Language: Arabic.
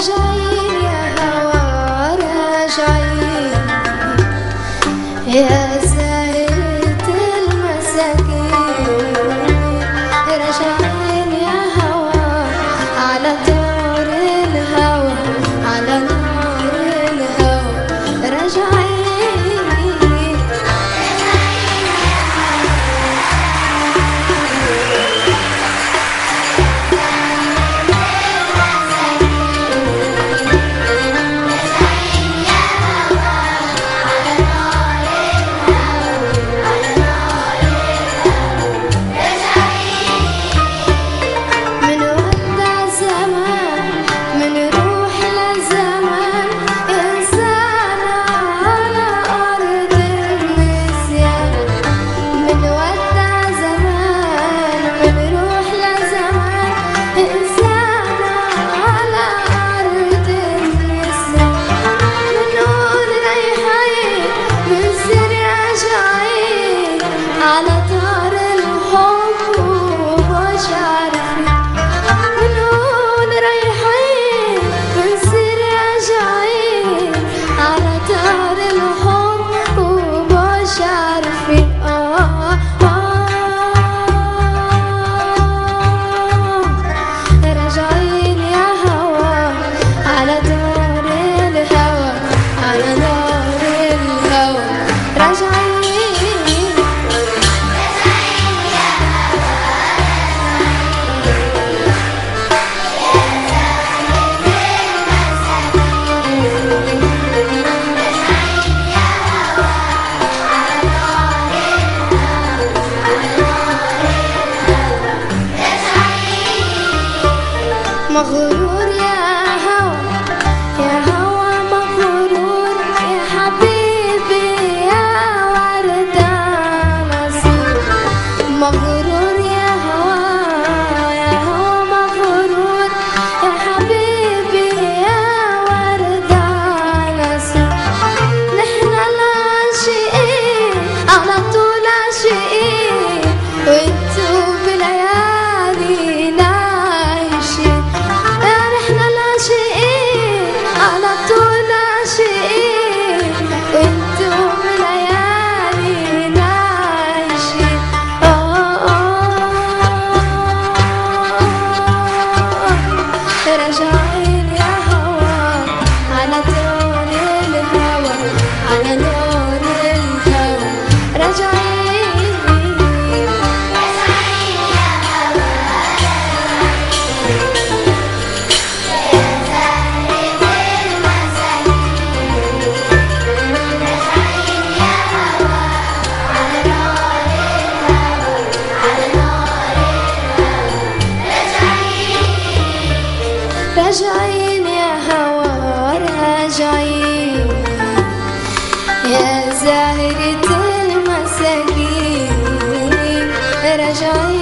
راجعين يا هوا راجعين يا مغرور يا هوى يا هوى مغرور يا حبيبي يا وردة مسرور مغرور يا هوى يا هوى مغرور يا حبيبي يا وردة مسرور نحن العاشقين على طول عاشقين. زاهرة المساكين رجعي